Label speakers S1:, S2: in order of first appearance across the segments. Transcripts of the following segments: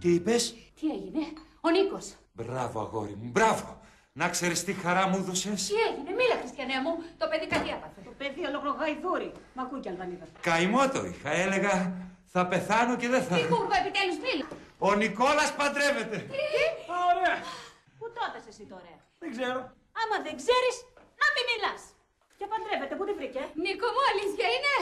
S1: Τι είπες;
S2: Τι έγινε, ο Νίκος.
S1: Μπράβο, αγόρι μου, μπράβο. Να ξέρεις τι χαρά μου έδωσες.
S2: Τι έγινε, μίλα Χριστιανέ μου, το παιδί κάτι έπαθε.
S3: Το παιδί ολοκλογαϊδούρι. Μ' ακούει κι Αλβανίδα.
S1: Καημό το είχα, έλεγα θα πεθάνω και δεν θα...
S2: Τι κούρβα, επιτέλους μίλα.
S1: Ο Νικόλας παντρεύεται.
S4: Ωραία.
S3: Πού τότε εσύ τώρα;
S4: Δεν ξέρω.
S3: Άμα δεν ξέρεις, να μην μιλάς. Και παντρεύεται, πού τη βρήκε;
S2: Νίκο μου, αλήθεια είναι.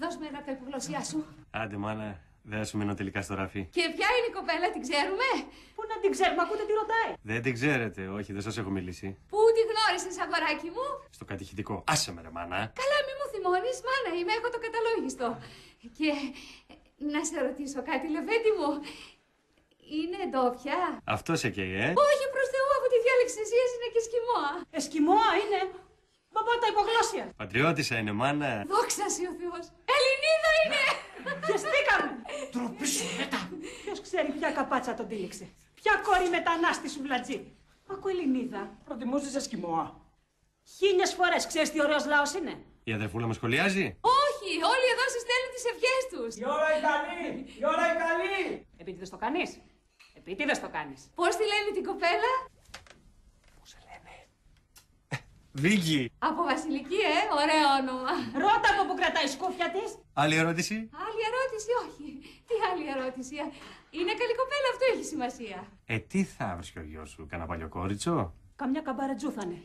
S2: Δώσ' με ένα από τα υπογλωσσιά σου.
S5: Άντε, μάνα, δεν θα σου μείνω τελικά στο ραφί.
S2: Και ποια είναι η κοπέλα, την ξέρουμε;
S3: Πού να την ξέρουμε, ακούτε τι ρωτάει.
S5: Δεν την ξέρετε, όχι, δεν σας έχω μιλήσει.
S2: Πού τη γνώρισες, αγοράκι μου;
S5: Στο κατηχητικό. Άσε με, ρε μάνα.
S2: Καλά, μη μου θυμώνεις, μάνα είμαι, έχω το καταλόγιστο. Και ε, να σε ρωτήσω κάτι, Λεβέντη μου. Είναι ντόπια.
S5: Αυτό σε καίει, ε.
S2: Όχι, προς Θεού, από τη διάλεξη εσείς είναι και σκημόα.
S3: Εσκιμόα είναι. Μπαμπά τα υπογλώσσια.
S5: Πατριώτησα είναι, μάνα.
S2: Δόξα σοι ο Θεός. Ελληνίδα είναι.
S3: Πιεστήκαμε.
S1: Τροπή σου, μετά.
S3: Ποιος ξέρει ποια καπάτσα τον τύλιξε. Ποια κόρη μετανάστη σου βλατζή. Ακού Ελληνίδα.
S4: Προτιμούσες εσκιμώα.
S3: Χίλιες φορές ξέρεις τι ωραίος λαός είναι;
S5: Η αδερφούλα μου σχολιάζει.
S2: Όχι, όλοι εδώ σας στέλνουν τις ευχές τους.
S4: Η ώρα η καλή. Η ώρα η καλή.
S3: Επίτηδες το κάνεις; Επίτηδες το κάνεις.
S2: Πώς τη λένε την κοπέλα;
S5: Βίγγι.
S2: Από Βασιλική, ε, ωραίο όνομα.
S3: Ρώτα από που κρατάει η σκούφια της.
S5: Άλλη ερώτηση;
S2: Άλλη ερώτηση, όχι. Τι άλλη ερώτηση; Είναι καλή κοπέλα, αυτό έχει σημασία.
S5: Ε, τι θα βρίσκει ο γιος σου, κανένα παλιοκόριτσο.
S3: Καμιά καμπαρετζού θα είναι.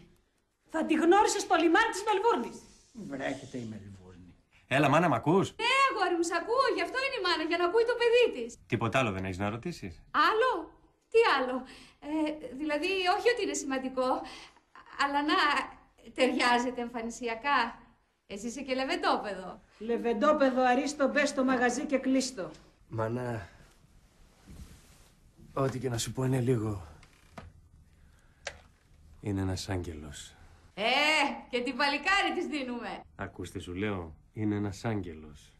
S3: Θα τη γνώρισες στο λιμάνι της Μελβούρνης.
S4: Βρέχεται η Μελβούρνη.
S5: Έλα, μάνα, μ' ακούς;
S2: Ναι, αγόρι μου, σ' ακούω, γι' αυτό είναι η μάνα, για να ακούει το παιδί της.
S5: Τίποτα άλλο δεν έχεις να ρωτήσεις;
S2: Άλλο, τι άλλο; Ε, δηλαδή, όχι ότι είναι σημαντικό, αλλά να ταιριάζεται εμφανισιακά. Εσύ είσαι και λεβεντόπεδο.
S3: Λεβεντόπεδο αρίστο μπες στο μαγαζί και κλείστο.
S5: Μάνα, ό,τι και να σου πω είναι λίγο. Είναι ένας άγγελος.
S2: Ε, και την παλικάρι της δίνουμε.
S5: Ακούστε σου λέω, είναι ένας άγγελος.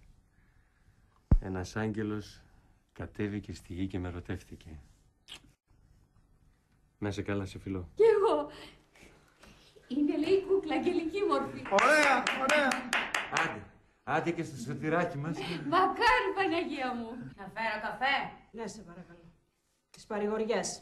S5: Ένας άγγελος κατέβηκε στη γη και με ρωτεύτηκε. Να σε καλά σε φιλό.
S2: Κι εγώ. Είναι λέει κούκλα, αγγελική μορφή.
S4: Ωραία, ωραία.
S1: Άντε, άντε και στο σωτηράκι μας.
S2: Μακάρι Παναγία μου.
S3: Να φέρω καφέ. Ναι, σε παρακαλώ. Τις παρηγοριές.